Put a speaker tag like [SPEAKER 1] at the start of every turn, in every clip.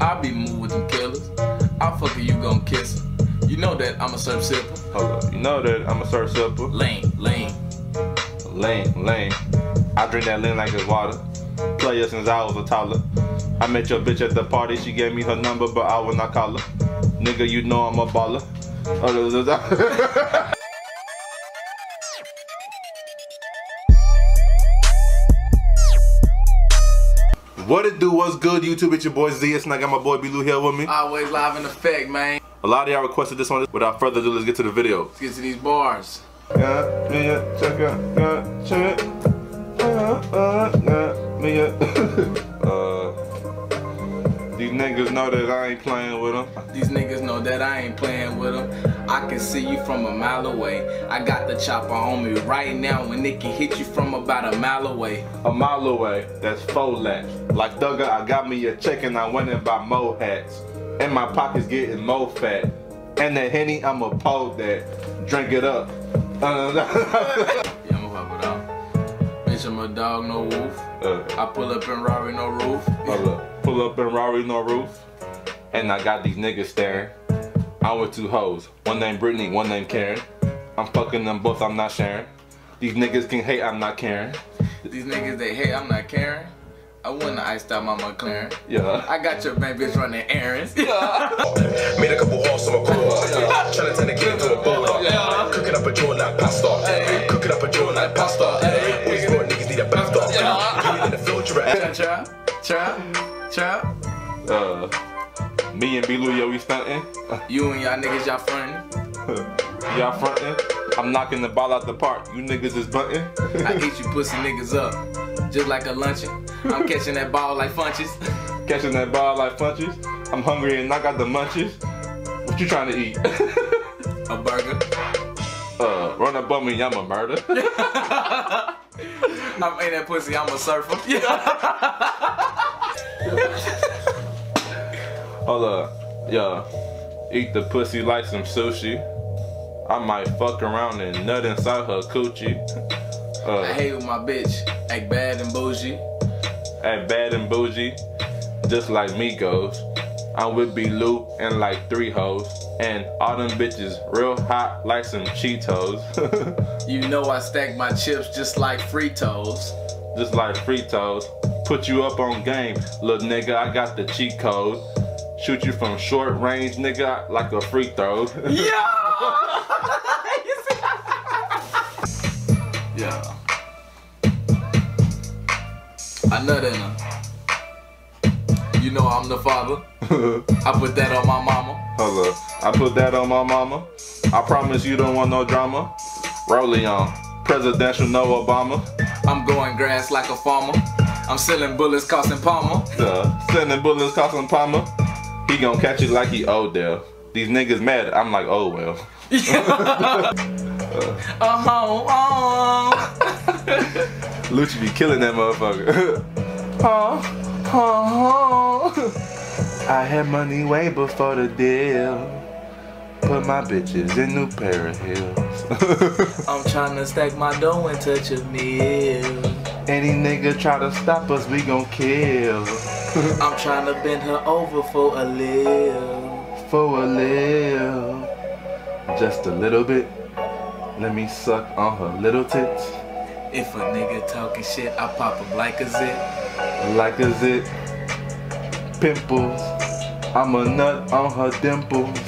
[SPEAKER 1] I be moving with them killers. I fuck her, you gon' kiss her. You know that I'm a surf sipper.
[SPEAKER 2] Hold up. You know that I'm a surf sipper.
[SPEAKER 1] Lane, lane.
[SPEAKER 2] Lane, lame. I drink that lean like it's water. Player since I was a toddler. I met your bitch at the party. She gave me her number, but I will not call her. Nigga, you know I'm a baller. Oh, What it do? What's good, YouTube? It's your boy Zias, and I got my boy B-Lou here with me.
[SPEAKER 1] Always live in effect, man.
[SPEAKER 2] A lot of y'all requested this one. Without further ado, let's get to the video.
[SPEAKER 1] Let's get to these bars.
[SPEAKER 2] Yeah, yeah, check out, yeah, check it. Uh, uh, yeah, yeah. uh, these niggas know that I ain't playing with them.
[SPEAKER 1] These niggas know that I ain't playing with them. I can see you from a mile away. I got the chopper on me right now and it can hit you from about a mile away.
[SPEAKER 2] A mile away, that's four laps. Like Duggar, I got me a check and I went and bought mo hats. And my pockets getting mo fat. And that Henny, I'ma pour that. Drink it up.
[SPEAKER 1] yeah, I'ma pop it out. Bitch, I'm a dog, no wolf. Uh, I pull up in Rari, no roof.
[SPEAKER 2] Hold up. Pull up in Rari, no roof. And I got these niggas staring. I'm with two hoes. One named Brittany, one named Karen. I'm fucking them both, I'm not sharing. These niggas can hate, I'm not caring.
[SPEAKER 1] These niggas, they hate, I'm not caring. I wouldn't iced out my McLaren.
[SPEAKER 2] Yeah.
[SPEAKER 1] I got your main bitch running errands. Yeah.
[SPEAKER 3] Made a couple horse on my core. Yeah. Trying to turn the game to a boulder. Yeah. Cooking up a joint like pasta. Hey. Cooking up a joint like pasta. Hey. These broad niggas need a bath dog. Yeah. in the filter.
[SPEAKER 1] Trap, trap,
[SPEAKER 2] Uh. Me and B-Lou, yo, we stunting.
[SPEAKER 1] You and y'all niggas, y'all fronting.
[SPEAKER 2] y'all fronting. I'm knocking the ball out the park. You niggas is bunting.
[SPEAKER 1] I get you pussy niggas up, just like a luncheon. I'm catching that ball like funches.
[SPEAKER 2] catching that ball like funches. I'm hungry and I got the munchies. What you trying to eat?
[SPEAKER 1] a burger.
[SPEAKER 2] Uh, run up on me, I'm a murder.
[SPEAKER 1] I'm in that pussy, I'm a surfer.
[SPEAKER 2] Hold up. Yeah. Eat the pussy like some sushi. I might fuck around and nut inside her coochie.
[SPEAKER 1] Uh, I hate with my bitch. Act bad and bougie.
[SPEAKER 2] Act bad and bougie. Just like me goes. I would be B-Lou and like three hoes. And all them bitches real hot like some Cheetos.
[SPEAKER 1] you know I stack my chips just like Fritos.
[SPEAKER 2] Just like Fritos. Put you up on game, little nigga. I got the cheat code. Shoot you from short range, nigga, like a free throw.
[SPEAKER 1] Yeah! yeah. I nut in her. You know I'm the father. I put that on my mama.
[SPEAKER 2] Hold up. I put that on my mama. I promise you don't want no drama. Rolling on. Presidential no Obama.
[SPEAKER 1] I'm going grass like a farmer. I'm selling bullets Carson Palmer.
[SPEAKER 2] Uh, selling bullets Carson Palmer. He gonna catch it like he Odell. These niggas mad. I'm like, oh well.
[SPEAKER 1] uh, oh, oh.
[SPEAKER 2] Lucci be killing that motherfucker. oh, oh, I had money way before the deal. Put my bitches in new pair of heels.
[SPEAKER 1] I'm trying to stack my dough and touch a meal.
[SPEAKER 2] Any nigga try to stop us, we gon' kill.
[SPEAKER 1] I'm trying to bend her over for a little.
[SPEAKER 2] For a little. Just a little bit. Let me suck on her little tits.
[SPEAKER 1] If a nigga talking shit, I pop him like a zit.
[SPEAKER 2] Like a zit. Pimples. I'm a nut on her dimples.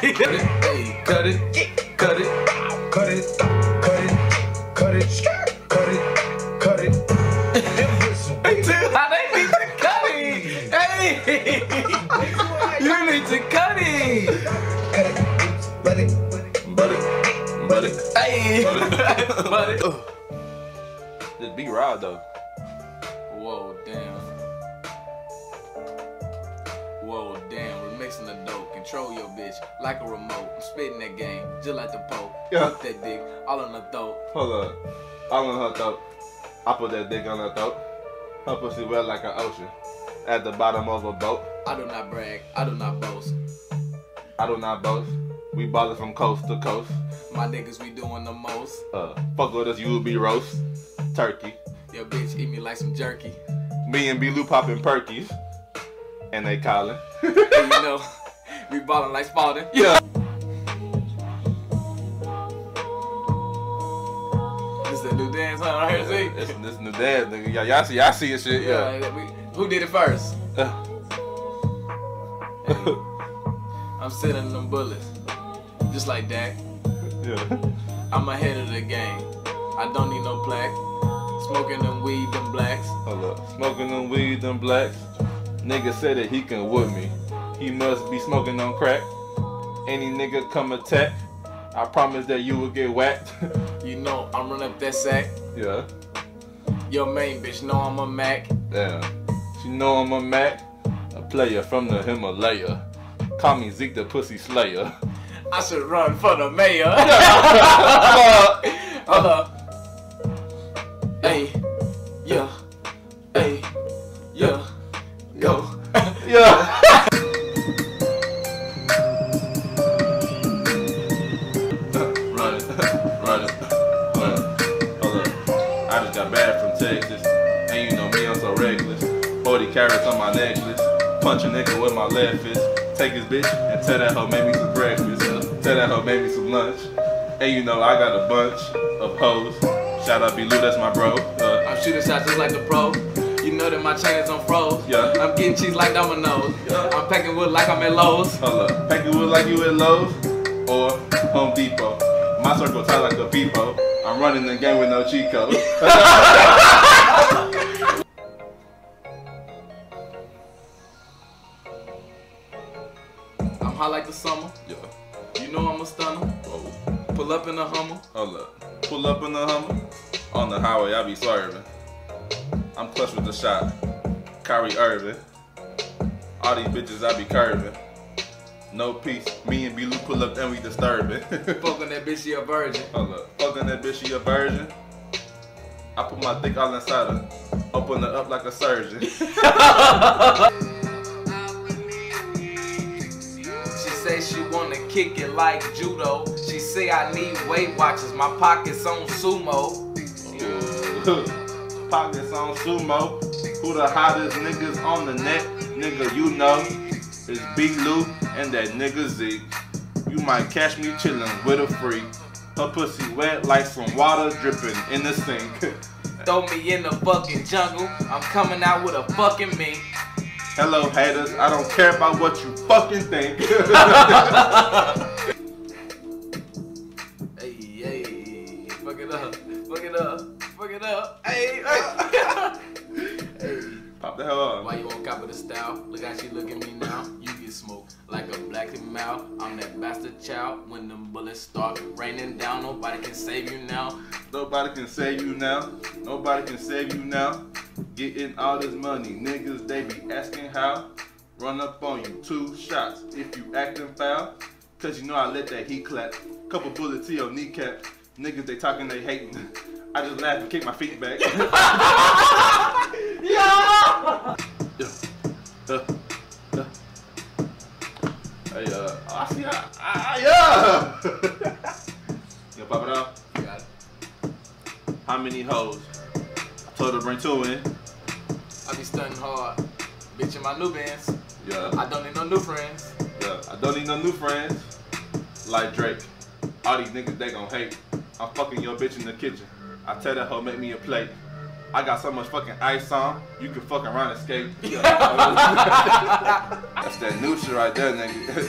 [SPEAKER 1] hey, cut it, cut it, cut Hey, buddy.
[SPEAKER 2] This beat ride though.
[SPEAKER 1] Whoa, damn. Whoa, damn. We're mixing the dope. Control your bitch like a remote. I'm spitting that game just like the Pope. Yeah. Fuck that dick all on the throat.
[SPEAKER 2] Hold up. All on her throat. I put that dick on her throat. Her pussy wet like an ocean at the bottom of a boat.
[SPEAKER 1] I do not brag. I do not boast.
[SPEAKER 2] I do not boast. We ballin' from coast to coast.
[SPEAKER 1] My niggas, we doing the most.
[SPEAKER 2] Uh, fuck with us, you will be roast. Turkey.
[SPEAKER 1] Yo, bitch eat me like some jerky.
[SPEAKER 2] Me and B Lou popping perkies. And they calling.
[SPEAKER 1] And you know, we ballin' like Spalding.
[SPEAKER 2] Yeah.
[SPEAKER 1] This is a new dance, huh? Right here, see?
[SPEAKER 2] This, this new dad, nigga. Yeah, y'all see, y'all see this shit. Yeah.
[SPEAKER 1] Yeah, we, who did it first? I'm sitting them bullets. Just like Dak.
[SPEAKER 2] Yeah.
[SPEAKER 1] I'm ahead of the game. I don't need no plaque. Smoking them weed, them blacks.
[SPEAKER 2] Hold up. Smoking them weed, them blacks. Nigga said that he can whip me. He must be smoking on crack. Any nigga come attack. I promise that you will get whacked.
[SPEAKER 1] You know I'm running up that sack.
[SPEAKER 2] yeah.
[SPEAKER 1] Your main bitch know I'm a Mac.
[SPEAKER 2] Damn. She know I'm a Mac. A player from the Himalaya. Call me Zeke the Pussy Slayer.
[SPEAKER 1] I should run for the mayor. Hold up. Hey, yeah, hey, yeah, go.
[SPEAKER 2] yeah. Run it, run it, run it. Hold up. I just got back from Texas. And you know me, I'm so reckless. 40 carats on my necklace. Punch a nigga with my left fist. Take his bitch and tell that hoe make me some And you know I got a bunch of hoes. Shout out B Lou, that's my bro. Uh,
[SPEAKER 1] I'm shooting shots just like the pro. You know that my chain is on froze.
[SPEAKER 2] Yeah.
[SPEAKER 1] I'm getting cheese like dominoes.
[SPEAKER 2] Yeah.
[SPEAKER 1] I'm packing wood like I'm at Lowe's.
[SPEAKER 2] Hold up. Pack it wood like you at Lowe's or Home Depot. My circle tight like a peepo. I'm running the game with no cheat code.
[SPEAKER 1] I'm hot like the summer.
[SPEAKER 2] yeah.
[SPEAKER 1] You know I'm a stunner. Pull up in the Hummer.
[SPEAKER 2] Hold up. Pull up in the Hummer. On the highway, I be swerving. I'm clutch with the shot. Kyrie Irving. All these bitches I be curving. No peace. Me and B Lou pull up and we disturbing.
[SPEAKER 1] Fucking that bitch, she a virgin.
[SPEAKER 2] Hold up. Fucking that bitch, she a virgin. I put my dick all inside her. Open her up like a surgeon.
[SPEAKER 1] She wanna kick it like judo. She say I need Weight Watchers. My pockets on sumo.
[SPEAKER 2] Pockets on sumo. Who the hottest niggas on the net? Nigga, you know. It's Big Lou and that nigga Zeke. You might catch me chillin' with a freak. Her pussy wet like some water dripping in the sink.
[SPEAKER 1] Throw me in the fucking jungle. I'm coming out with a fucking mink.
[SPEAKER 2] Hello haters, I don't care about what you fucking think.
[SPEAKER 1] Hey, hey, fuck it up, fuck it up, fuck it up. Hey, hey.
[SPEAKER 2] The hell.
[SPEAKER 1] Why you won't copy the style? Look how she look at me now. You get smoked like a black mouth. I'm that bastard child. When them bullets start raining down, nobody can save you now.
[SPEAKER 2] Nobody can save you now. Nobody can save you now. Getting all this money, niggas they be asking how. Run up on you, two shots if you acting foul. Cause you know I let that heat clap. Couple bullets to your kneecap. Niggas they talking they hating. I just laugh and kick my feet back. Hey, uh, I see, I, I, yeah. you pop it?
[SPEAKER 1] You got it.
[SPEAKER 2] How many hoes? I told her to bring two in.
[SPEAKER 1] I be stunning hard. Bitch in my new bands.
[SPEAKER 2] Yeah,
[SPEAKER 1] I don't need no new friends.
[SPEAKER 2] yeah. I don't need no new friends. Like Drake. All these niggas they gon' hate. I'm fucking your bitch in the kitchen. I tell that hoe make me a plate. I got so much fucking ice on, you can fucking run and skate. That's that new shit right there, nigga.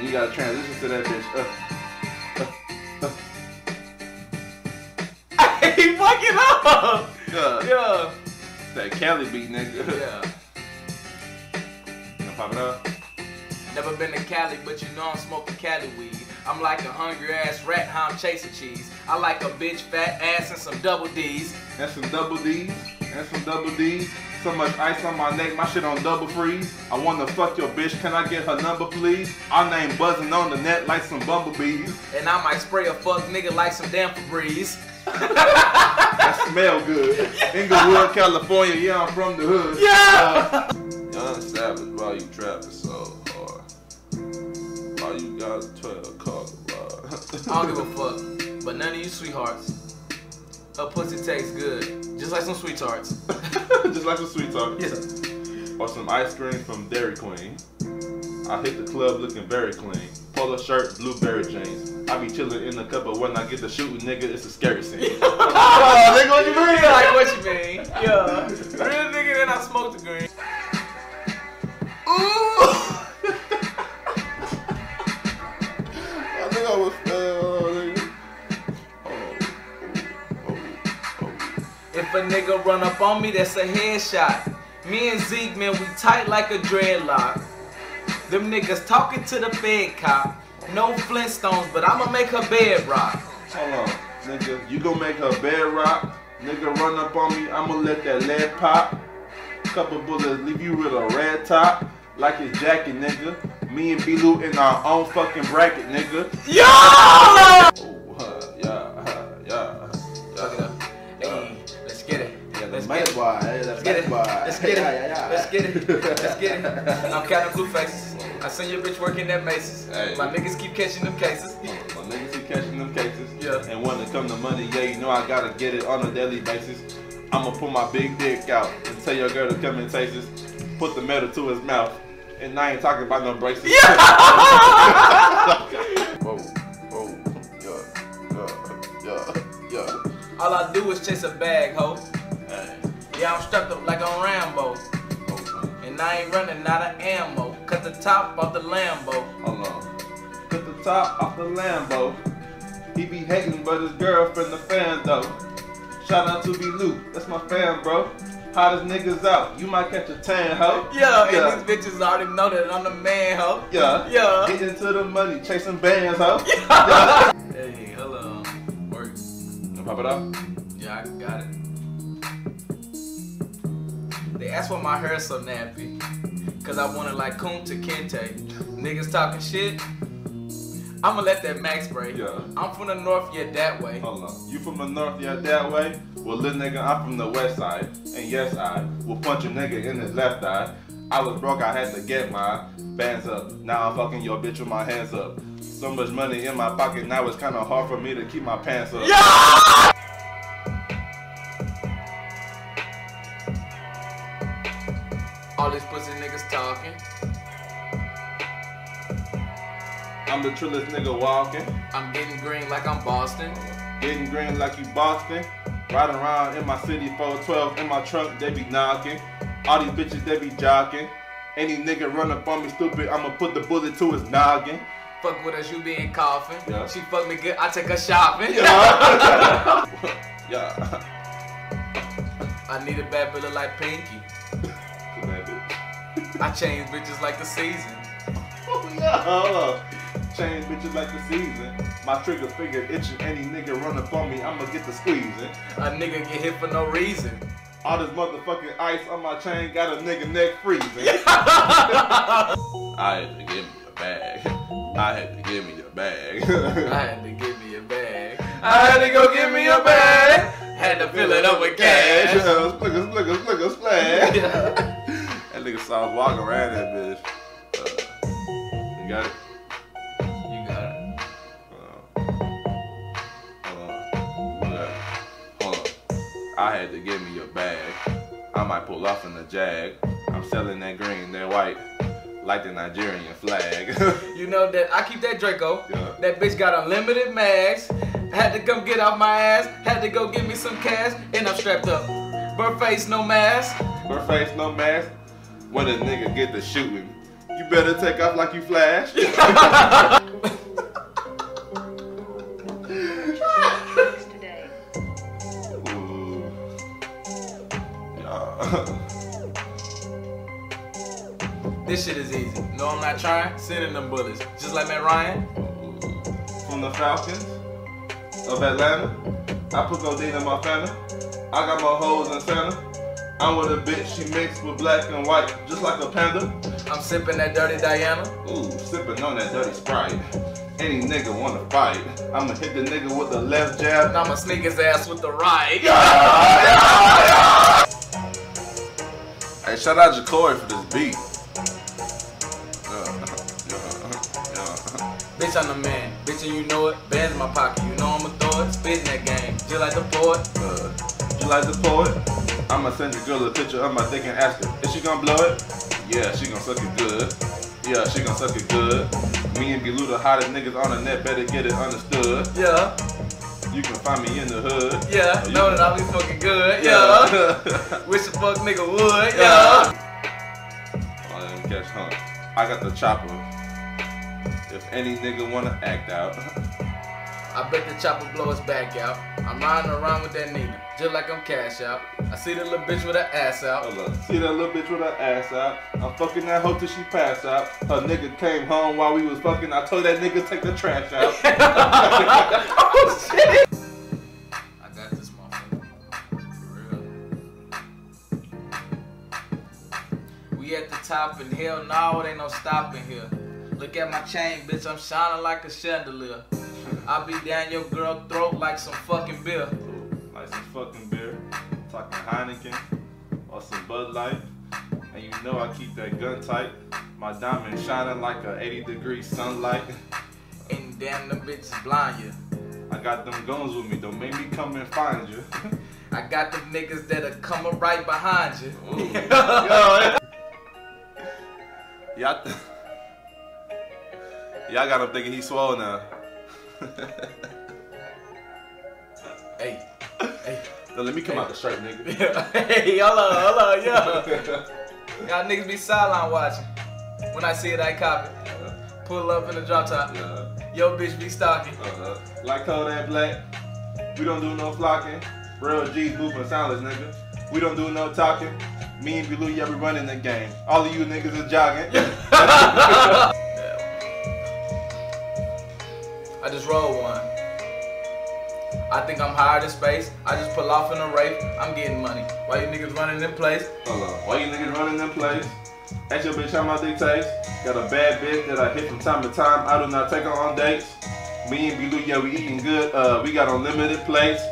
[SPEAKER 2] you gotta transition to that bitch. Uh,
[SPEAKER 1] hey, fuck it up.
[SPEAKER 2] yeah.
[SPEAKER 1] Yeah.
[SPEAKER 2] That Cali beat, nigga.
[SPEAKER 1] Yeah.
[SPEAKER 2] You gonna pop it up?
[SPEAKER 1] Never been to Cali, but you know I'm smoking Cali weed. I'm like a hungry ass rat, how I'm chasing cheese. I like a bitch fat ass and some double D's.
[SPEAKER 2] And some double D's. And some double D's. So much ice on my neck, my shit on double freeze. I wanna fuck your bitch, can I get her number please? Our name buzzing on the net like some bumblebees.
[SPEAKER 1] And I might spray a fuck nigga like some damn Febreze.
[SPEAKER 2] That smell good. Inglewood, California, yeah, I'm from the hood.
[SPEAKER 1] Yeah!
[SPEAKER 2] Uh, Young Savage, why you trapping so hard? Why you got a 12 car garage?
[SPEAKER 1] I don't give a fuck. But none of you sweethearts a pussy tastes good, just like some sweet tarts.
[SPEAKER 2] Just like some sweet talk.
[SPEAKER 1] Yeah.
[SPEAKER 2] Or some ice cream from Dairy Queen. I hit the club looking very clean. Polo shirt, blueberry jeans. I be chilling in the cup, but when I get the shooting, nigga, it's a scary scene. oh, nigga, what you mean?
[SPEAKER 1] Like what you mean? Yeah. Real nigga, then I smoke the green.
[SPEAKER 2] I
[SPEAKER 1] If a nigga run up on me, that's a headshot. Me and Zeke, man, we tight like a dreadlock. Them niggas talking to the Fed cop. No Flintstones, but I'ma make her bed rock.
[SPEAKER 2] Hold on, nigga. You gon' make her bed rock. Nigga run up on me, I'ma let that lead pop. Couple bullets leave you with a red top. Like it's jacket, nigga. Me and B-Lou in our own fucking bracket, nigga.
[SPEAKER 1] Yo! It. Let's get it.
[SPEAKER 2] boy,
[SPEAKER 1] Let's get it.
[SPEAKER 2] boy.
[SPEAKER 1] Let's get it. Let's get it. Let's get it. I'm counting blue faces. I seen your bitch working that Macy's.
[SPEAKER 2] Hey.
[SPEAKER 1] My niggas keep catching them cases.
[SPEAKER 2] My niggas keep catching them cases.
[SPEAKER 1] Yeah.
[SPEAKER 2] And when it come to money, yeah, you know I gotta get it on a daily basis. I'ma pull my big dick out and tell your girl to come and taste this. Put the metal to his mouth. And I ain't talking about no braces. Yeah. whoa, whoa, yeah, yeah, yeah, yeah.
[SPEAKER 1] All I do is chase a bag, ho. Yeah, I'm strapped up like on Rambo. And I ain't running out of ammo. Cut the top off the Lambo.
[SPEAKER 2] hold on. Cut the top off the Lambo. He be hating, but his girlfriend the fan though. Shout out to B Lou, that's my fan, bro. Hottest niggas out, you might catch a tan, ho.
[SPEAKER 1] Yeah,
[SPEAKER 2] yeah.
[SPEAKER 1] and these bitches already know that I'm the man, ho.
[SPEAKER 2] Yeah.
[SPEAKER 1] Yeah.
[SPEAKER 2] Get into the money, chasing bands, ho.
[SPEAKER 1] Hey, hold on. Work.
[SPEAKER 2] Pop it up.
[SPEAKER 1] Yeah, I got it. Asked why my hair's so nappy. Cause I want it like Kunta Kinte. Niggas talking shit. I'ma let that max break.
[SPEAKER 2] Yeah.
[SPEAKER 1] I'm from the north, yeah, that way.
[SPEAKER 2] Hold on. You from the north, yeah, that way? Well, little nigga, I'm from the west side. And yes, I will punch a nigga in his left eye. I was broke, I had to get my bands up. Now I'm fucking your bitch with my hands up. So much money in my pocket, now it's kinda hard for me to keep my pants up.
[SPEAKER 1] All these pussy niggas talking.
[SPEAKER 2] I'm the trillest nigga walking.
[SPEAKER 1] I'm getting green like I'm Boston.
[SPEAKER 2] Getting green like you Boston. Riding around in my city 412 in my trunk, they be knocking. All these bitches, they be jocking. Any nigga run up on me stupid, I'ma put the bullet to his noggin.
[SPEAKER 1] Fuck with us, you being coughing.
[SPEAKER 2] Yeah.
[SPEAKER 1] She fuck me good, I take her shopping.
[SPEAKER 2] Yeah. yeah.
[SPEAKER 1] I need a bad bitch like Pinky.
[SPEAKER 2] Too bad, bitch.
[SPEAKER 1] I change bitches like the season.
[SPEAKER 2] Oh, yeah. Hold on. Change bitches like the season. My trigger finger itching. Any nigga run up on me, I'ma get the squeezing.
[SPEAKER 1] A nigga get hit for no reason.
[SPEAKER 2] All this motherfucking ice on my chain got a nigga neck freezing. I had to give me a bag. I had to give me a bag.
[SPEAKER 1] I had to give me a bag. I had to go get me a bag. Had to fill it up with cash.
[SPEAKER 2] Look at, look at, look at, splash. That nigga saw walking around that bitch. Uh, you got it?
[SPEAKER 1] You got it.
[SPEAKER 2] Hold on. Hold on. Hold on. I had to give me a bag. I might pull off in the jag. I'm selling that green, that white, like the Nigerian flag.
[SPEAKER 1] You know that I keep that Draco.
[SPEAKER 2] Yeah.
[SPEAKER 1] That bitch got unlimited mags. Had to come get off my ass. Had to go get me some cash. And I'm strapped up. Bird face, no mask.
[SPEAKER 2] Her face, no mask. When a nigga get to shooting, you better take off like you flash.
[SPEAKER 4] today.
[SPEAKER 2] Ooh. Yeah.
[SPEAKER 1] This shit is easy. No, I'm not trying. Sending them bullets. Just like Matt Ryan.
[SPEAKER 2] From the Falcons of Atlanta, I put Godin in my family. I got my hoes than Santa. I'm with a bitch, she mixed with black and white, just like a panda.
[SPEAKER 1] I'm sipping that dirty Diana.
[SPEAKER 2] Ooh, sipping on that dirty Sprite. Any nigga wanna fight, I'ma hit the nigga with the left jab.
[SPEAKER 1] And I'ma sneak his ass with the right.
[SPEAKER 2] Hey, shout out Jacory for this beat. Yeah, yeah, yeah.
[SPEAKER 1] Bitch, I'm the man. Bitch, and you know it. Bands in my pocket, you know I'ma throw it. Spit in that game, just like the poet.
[SPEAKER 2] Uh, you like the poet? I'ma send your girl a picture of my dick and ask her, is she gonna blow it? Yeah, she gonna suck it good. Yeah, she gonna suck it good. Me and B-Lou the hottest niggas on the net, better get it understood.
[SPEAKER 1] Yeah,
[SPEAKER 2] You can find me in the hood.
[SPEAKER 1] yeah, oh,
[SPEAKER 2] You
[SPEAKER 1] know that I be fucking good. Yeah, wish the fuck nigga would. Yeah.
[SPEAKER 2] Oh, let me catch hunt. I got the chopper. If any nigga wanna act out.
[SPEAKER 1] I bet the chopper blow his back out. I'm riding around with that Nina, just like I'm cash out. I see the little bitch with her ass out.
[SPEAKER 2] Hold. See that little bitch with her ass out? I'm fucking that hoe till she pass out. Her nigga came home while we was fucking. I told that nigga take the trash out.
[SPEAKER 1] oh shit! I got this motherfucker. For real. We at the top and hell no, it ain't no stopping here. Look at my chain, bitch, I'm shining like a chandelier. I be down your girl throat like some fucking beer.
[SPEAKER 2] like some fucking beer. Talking Heineken or some Bud Light. And you know I keep that gun tight. My diamond shining like a 80 degree sunlight.
[SPEAKER 1] And damn, them bitches blind you.
[SPEAKER 2] I got them guns with me. Don't make me come and find you.
[SPEAKER 1] I got them niggas that'll come right behind you.
[SPEAKER 2] Yo, eh. Y'all, th- y'all got him thinking he's swole now.
[SPEAKER 1] hey, hey.
[SPEAKER 2] Now let me come out the shirt, nigga.
[SPEAKER 1] hey, hold on, yo. Y'all niggas be sideline watching. When I see it, I copy. Pull up in the drop top.
[SPEAKER 2] Yeah.
[SPEAKER 1] Yo, bitch be stalking.
[SPEAKER 2] Uh-huh. Like Kodak Black, we don't do no flocking. Real G's moving silence, nigga. We don't do no talking. Me and Blue, y'all be running the game. All of you niggas is jogging.
[SPEAKER 1] I just rolled one. I think I'm higher than space. I just pull off in a rape. I'm getting money. Why you niggas running in place?
[SPEAKER 2] Hold on. Why you niggas running them plays? Ask your bitch how my dick tastes. Got a bad bitch that I hit from time to time. I do not take her on dates. Me and B-Lou, yeah, we eating good. Uh, we got unlimited plates.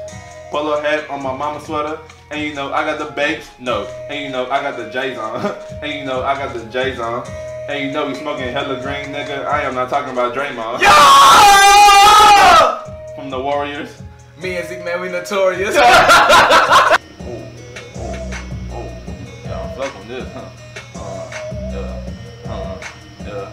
[SPEAKER 2] Polo hat on my mama sweater. And you know, I got the bakes. No. And you know, I got the J's on. and you know, I got the J's on. And you know, we smoking hella green, nigga. I am not talking about Draymond. From the Warriors.
[SPEAKER 1] Me and Zeke, man, we notorious.
[SPEAKER 2] Yeah, fuck on this, huh? Uh, yeah, uh, yeah.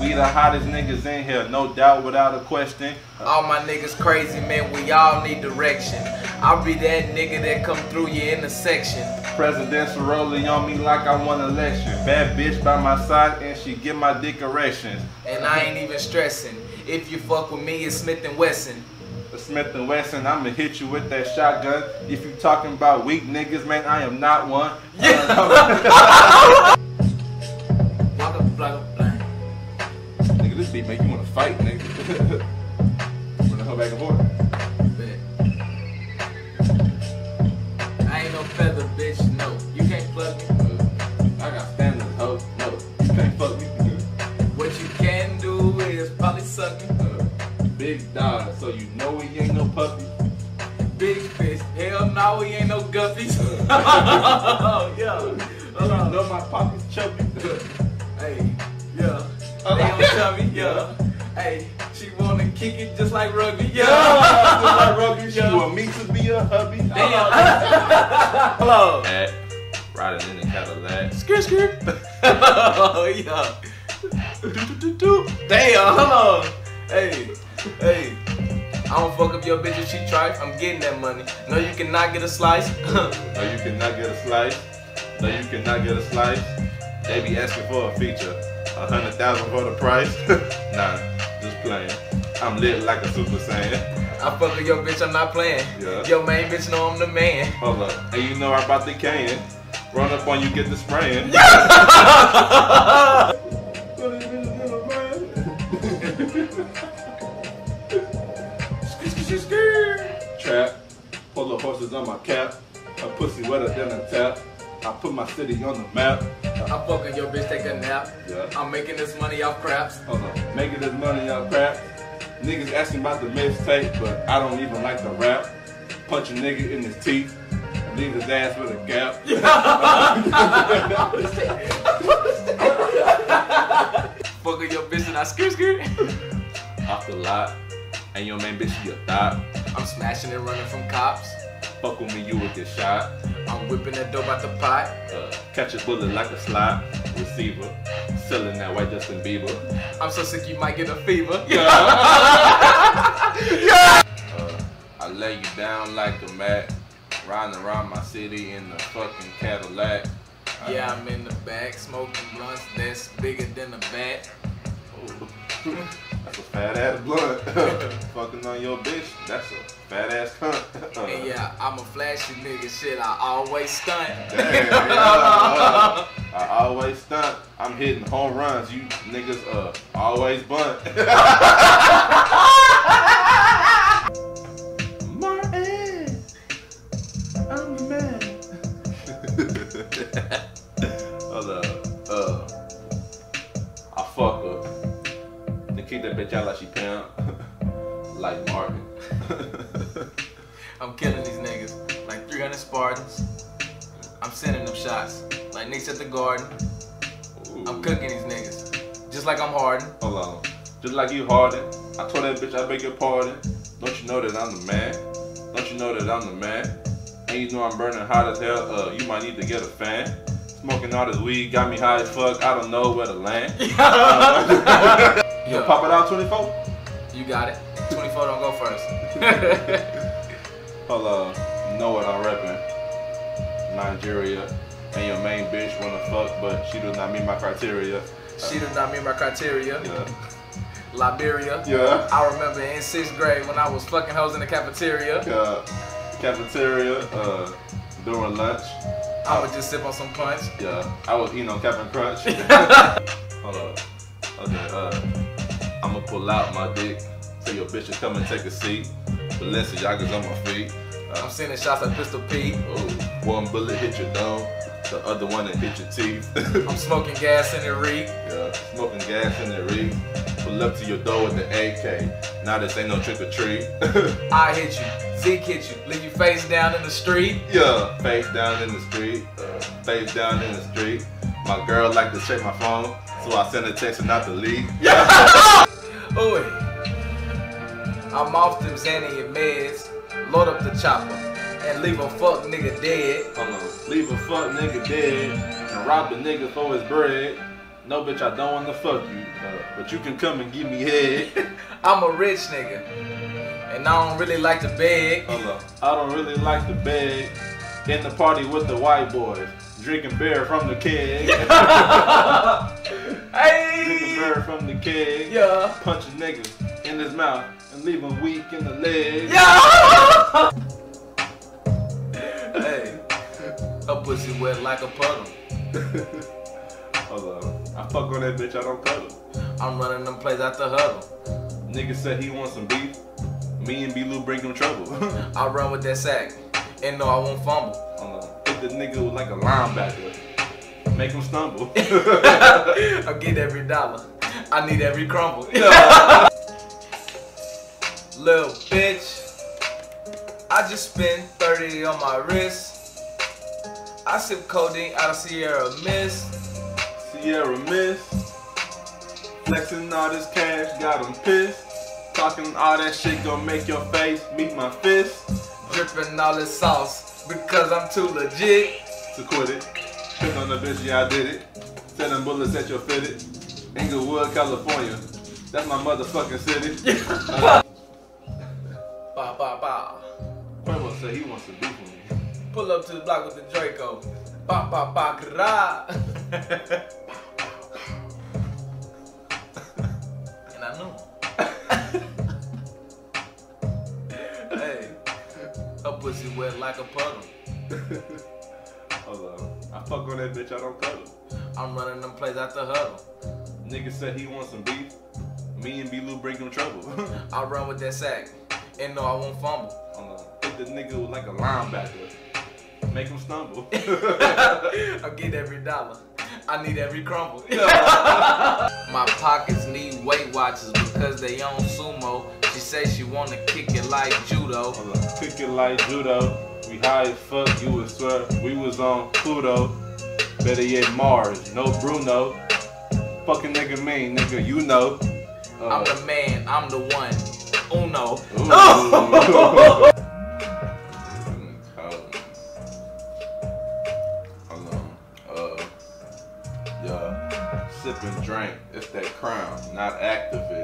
[SPEAKER 2] We the hottest niggas in here, no doubt, without a question.
[SPEAKER 1] All my niggas crazy, man. We all need direction. I'll be that nigga that come through your intersection.
[SPEAKER 2] Presidential rolling on me like I won election. Bad bitch by my side and she get my dick erections.
[SPEAKER 1] And I ain't even stressing. If you fuck with me, it's Smith and Wesson.
[SPEAKER 2] Smith and Wesson, I'ma hit you with that shotgun. If you talking about weak niggas, man, I am not one.
[SPEAKER 1] Block up, block up, blank.
[SPEAKER 2] nigga, this beat make you wanna fight, nigga. wanna go back and forth? Big dog, so you know he ain't no puppy.
[SPEAKER 1] Big fish. Hell no, we ain't no guppies. Oh, yeah.
[SPEAKER 2] You know my pockets chubby.
[SPEAKER 1] Hey, yeah. They don't tell me, yeah. Hey, she wanna kick it just like rugby, yeah.
[SPEAKER 2] Just like rugby, she want me to be a hubby.
[SPEAKER 1] Damn. Uh-huh. Hello.
[SPEAKER 2] At riding in the Cadillac.
[SPEAKER 1] Skirt, skirt. oh, yeah. Damn, hold on. Hey, hey. I don't fuck up your bitch if she try. I'm getting that money. No, you cannot get a slice.
[SPEAKER 2] No, you cannot get a slice. No, you cannot get a slice. They be asking for a feature. A hundred thousand for the price. nah, just playing. I'm lit like a super saiyan.
[SPEAKER 1] I fuck with your bitch, I'm not playing.
[SPEAKER 2] Yeah.
[SPEAKER 1] Your main bitch know I'm the man.
[SPEAKER 2] Hold up. And you know I bought the can. Run up on you, get the spraying. Trap. Pull the horses on my cap. A pussy wetter than a tap. I put my city on the map.
[SPEAKER 1] I fuck with your bitch, take a nap.
[SPEAKER 2] Yeah.
[SPEAKER 1] I'm making this money off craps.
[SPEAKER 2] Hold on. Making this money off crap. Niggas asking about the mixtape, but I don't even like the rap. Punch a nigga in his teeth. Leave his ass with a gap.
[SPEAKER 1] Fuck with your bitch and I skirt skirt.
[SPEAKER 2] off the lot. And your main bitch, she a thot.
[SPEAKER 1] I'm smashing and running from cops.
[SPEAKER 2] Fuck with me, you with get shot.
[SPEAKER 1] I'm whipping that dope out the pot.
[SPEAKER 2] Uh, catch a bullet like a slot. Receiver. Selling that white Justin Bieber.
[SPEAKER 1] I'm so sick you might get a fever.
[SPEAKER 2] Uh, I lay you down like a mat. Riding around my city in the fucking Cadillac.
[SPEAKER 1] Yeah, I'm in the back smoking blunts that's bigger than a bat.
[SPEAKER 2] That's a fat ass blunt. Fucking on your bitch. That's a fat ass cunt.
[SPEAKER 1] And yeah, I'm a flashy nigga. Shit, I always stunt.
[SPEAKER 2] Damn, yeah. I always stunt. I'm hitting home runs. You niggas uh always bunt. That bitch out like she pimp. like Martin.
[SPEAKER 1] I'm killing these niggas like 300 Spartans. I'm sending them shots like Knicks at the Garden. I'm cooking these niggas just like I'm Harden.
[SPEAKER 2] Hold on. Just like you, Harden. I told that bitch I beg your pardon. Don't you know that I'm the man? Don't you know that I'm the man? And you know I'm burning hot as hell. Uh, you might need to get a fan. Smoking all this weed got me high as fuck. I don't know where to land. You
[SPEAKER 1] Yeah.
[SPEAKER 2] pop it out 24?
[SPEAKER 1] You got it. 24 don't go first.
[SPEAKER 2] Hold on. Know what I'm repping. Nigeria. And your main bitch wanna fuck, but she does not meet my criteria.
[SPEAKER 1] she does not meet my criteria.
[SPEAKER 2] Yeah.
[SPEAKER 1] Liberia.
[SPEAKER 2] Yeah.
[SPEAKER 1] I remember in sixth grade when I was fucking hoes in the cafeteria.
[SPEAKER 2] Yeah. cafeteria, uh, during lunch.
[SPEAKER 1] I would just sip on some punch.
[SPEAKER 2] Yeah, I was eating on Captain Crunch. Hold up. Okay, uh, I'ma pull out my dick so your bitch come and take a seat. Balenciaga's on my feet.
[SPEAKER 1] I'm
[SPEAKER 2] Uh,
[SPEAKER 1] sending shots at Pistol Pete.
[SPEAKER 2] ooh, one bullet hit your dome, the other one that hit your teeth.
[SPEAKER 1] I'm smoking gas in the reek.
[SPEAKER 2] yeah, smoking gas in the reek. Pull up to your door with the AK. Now this ain't no trick or treat.
[SPEAKER 1] I hit you. Zeke hit you. Leave you face down in the street.
[SPEAKER 2] yeah, face down in the street. Uh, face down in the street. My girl like to check my phone, so I send a text and not delete.
[SPEAKER 1] Ooh. I'm off them Xanny and meds. Load up the chopper and leave a fuck nigga dead.
[SPEAKER 2] Hold on. Leave a fuck nigga dead and rob a nigga for his bread. No, bitch, I don't wanna fuck you, but you can come and give me head.
[SPEAKER 1] I'm a rich nigga. And I don't really like to beg.
[SPEAKER 2] Hold on. I don't really like to beg. In the party with the white boys, drinking beer from the keg.
[SPEAKER 1] hey!
[SPEAKER 2] drinking beer from the keg.
[SPEAKER 1] Yeah.
[SPEAKER 2] Punch a nigga in his mouth and leave him weak in the leg.
[SPEAKER 1] Yeah! hey. Her pussy wet like a puddle.
[SPEAKER 2] Hold on. I fuck on that bitch, I don't cuddle.
[SPEAKER 1] I'm running them plays out the huddle.
[SPEAKER 2] Nigga said he wants some beef. Me and B-Lou bring him trouble.
[SPEAKER 1] I run with that sack. And no, I won't fumble.
[SPEAKER 2] Hold on. Hit the nigga was like a linebacker. Make him stumble.
[SPEAKER 1] I get every dollar. I need every crumble. Little bitch. I just spent 30 on my wrist. I sip codeine out of Sierra Mist.
[SPEAKER 2] Sierra Miss. Flexing all this cash, got him pissed. Talking all that shit gonna make your face meet my fist.
[SPEAKER 1] Dripping all this sauce because I'm too legit.
[SPEAKER 2] To quit it. Pick on the bitch, yeah I did it. Sending bullets at your fitted. Inglewood, California. That's my motherfucking city. uh,
[SPEAKER 1] Ba ba ba.
[SPEAKER 2] Quavo said he wants to beef with me.
[SPEAKER 1] Pull up to the block with the Draco. Ba ba ba gra. wet like a puddle.
[SPEAKER 2] Hold on. I fuck on that bitch, I don't cuddle.
[SPEAKER 1] I'm running them plays out the huddle.
[SPEAKER 2] Nigga said he wants some beef. Me and B-Lou bring him trouble.
[SPEAKER 1] I run with that sack. And no, I won't fumble.
[SPEAKER 2] Hold on. Hit the nigga like a linebacker. Make him stumble.
[SPEAKER 1] I get every dollar. I need every crumble. My pockets need Weight Watchers because they own sumo. She say she wanna kick it like judo.
[SPEAKER 2] Kick it like judo. We high as fuck, you would swear we was on Pluto. Better yet Mars, no Bruno. Fucking nigga mean, nigga, you know.
[SPEAKER 1] I'm the man. I'm the one. Uno.
[SPEAKER 2] Cold. Uh, yeah. Sip and drink. It's that crown, not activist.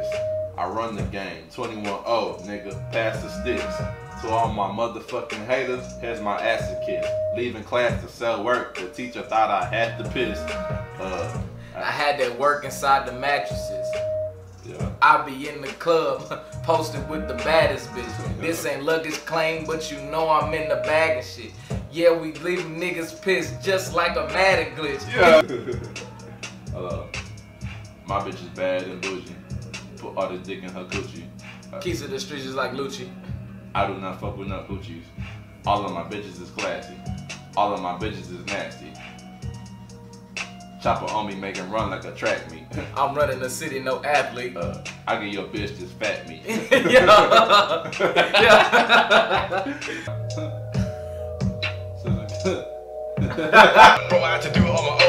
[SPEAKER 2] I run the game. 21 0, nigga. Pass the sticks. To all my motherfucking haters, here's my acid kiss. Leaving class to sell work. The teacher thought I had to piss. Uh,
[SPEAKER 1] I had that work inside the mattresses.
[SPEAKER 2] yeah.
[SPEAKER 1] I be in the club, posted with the baddest bitch. This ain't luggage claim, but you know I'm in the bag and shit. Yeah, we leave niggas pissed just like a Madden glitch.
[SPEAKER 2] Yeah. Hello. My bitch is bad and bougie. Put all this dick in her coochie. Uh,
[SPEAKER 1] Keys of the streets just like Lucci.
[SPEAKER 2] I do not fuck with no coochies. All of my bitches is classy. All of my bitches is nasty. Chopper on me make making run like a track meet.
[SPEAKER 1] I'm running the city, no athlete.
[SPEAKER 2] uh, I get your bitch this fat meat.
[SPEAKER 1] yeah. yeah.
[SPEAKER 3] Bro, I had to do it on my own.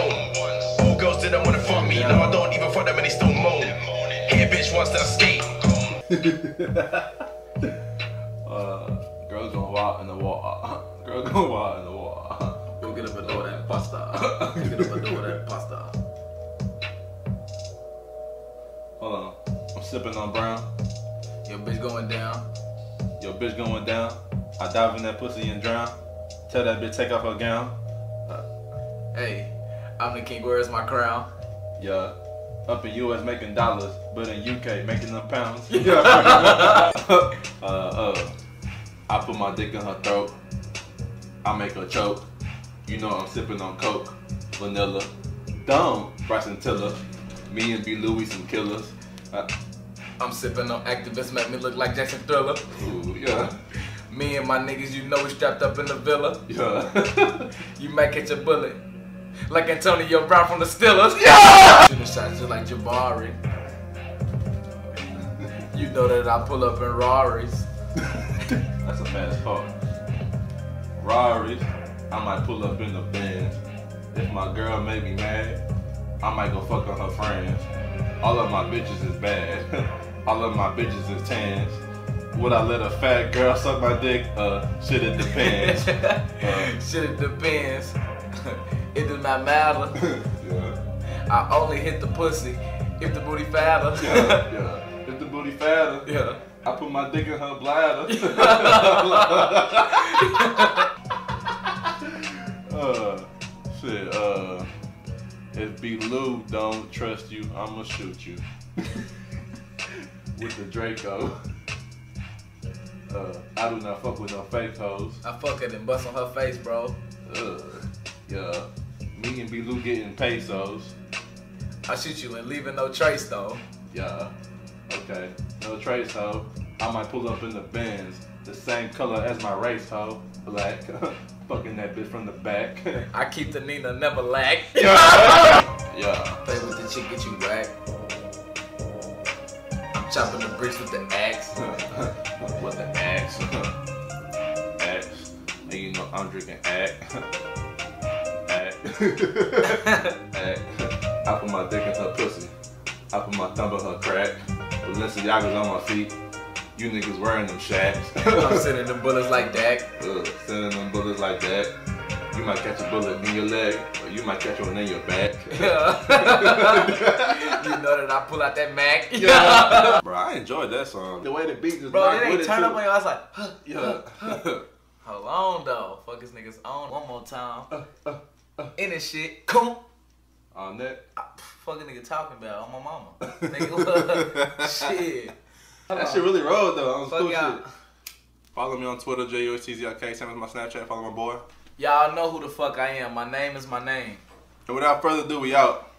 [SPEAKER 3] Here, bitch wants to skate.
[SPEAKER 2] uh, girls going wild in the water. Girls going wild in the water.
[SPEAKER 1] Go get up and do that pasta. Go get up and do that pasta.
[SPEAKER 2] Hold on. I'm sipping on brown.
[SPEAKER 1] Your bitch going down.
[SPEAKER 2] Your bitch going down. I dive in that pussy and drown. Tell that bitch take off her gown.
[SPEAKER 1] Hey, I'm the king. Where's my crown?
[SPEAKER 2] Yeah. Up in US making dollars, but in UK making them pounds. uh, uh, I put my dick in her throat. I make her choke. You know I'm sipping on coke, vanilla. Dumb, Bryson Tiller. Me and B. Louis some killers. Uh,
[SPEAKER 1] I'm sipping on Actavis, make me look like Jackson Thriller.
[SPEAKER 2] ooh, yeah,
[SPEAKER 1] Me and my niggas, you know we strapped up in the villa.
[SPEAKER 2] yeah.
[SPEAKER 1] You might catch a bullet. Like Antonio Brown from the Steelers. Yeah! Shooting shots just like Jabari. You know that I pull up in Rarries.
[SPEAKER 2] That's a fast car. Rarries, I might pull up in the Benz. If my girl made me mad, I might go fuck on her friends. All of my bitches is bad. All of my bitches is tans. Would I let a fat girl suck my dick? Uh, shit, it depends. uh,
[SPEAKER 1] Shit, it depends. It does not matter.
[SPEAKER 2] yeah,
[SPEAKER 1] I only hit the pussy if the booty fatter.
[SPEAKER 2] yeah, yeah. If the booty fatter,
[SPEAKER 1] yeah.
[SPEAKER 2] I put my dick in her bladder. uh, shit, uh, if B. Lou don't trust you, I'ma shoot you. With the Draco. Uh, I do not fuck with no fake hoes.
[SPEAKER 1] I fuck it and bust on her face, bro.
[SPEAKER 2] Uh, yeah. Me and B. Lou getting pesos.
[SPEAKER 1] I shoot you and leaving no trace though.
[SPEAKER 2] Yeah. Okay. No trace hoe. I might pull up in the Benz. The same color as my race hoe. Black. Fucking that bitch from the back.
[SPEAKER 1] I keep the Nina never lack.
[SPEAKER 2] yeah.
[SPEAKER 1] Play with the chick, get you whack. I'm chopping the bricks with the axe.
[SPEAKER 2] with the axe? axe. And you know I'm drinking axe. Axe. axe. I put my dick in her pussy. I put my thumb in her crack. Balenciaga's on my feet. You niggas wearing them shacks.
[SPEAKER 1] I'm sending them bullets like that.
[SPEAKER 2] Ugh, sending them bullets like that. You might catch a bullet in your leg, or you might catch one in your back.
[SPEAKER 1] you know that I pull out that Mac. Yeah.
[SPEAKER 2] Bro, I enjoyed that song. The way the beat just
[SPEAKER 1] Bro,
[SPEAKER 2] knocked
[SPEAKER 1] it ain't
[SPEAKER 2] with
[SPEAKER 1] turn up on you. I was like, huh,
[SPEAKER 2] Yeah.
[SPEAKER 1] hold on though. Fuck this niggas on one more time.
[SPEAKER 2] Uh, Uh.
[SPEAKER 1] In this shit, come.
[SPEAKER 2] Oh, on that.
[SPEAKER 1] Ah, Fucking nigga talking about on my mama. Nigga, shit.
[SPEAKER 2] That shit really rolled though. On
[SPEAKER 1] Fuck
[SPEAKER 2] cool
[SPEAKER 1] y'all.
[SPEAKER 2] shit. Follow me on Twitter, J-U-S-T-Z-I-K. Same as my Snapchat. Follow my boy.
[SPEAKER 1] Y'all know who the fuck I am. My name is my name.
[SPEAKER 2] And without further ado, we out.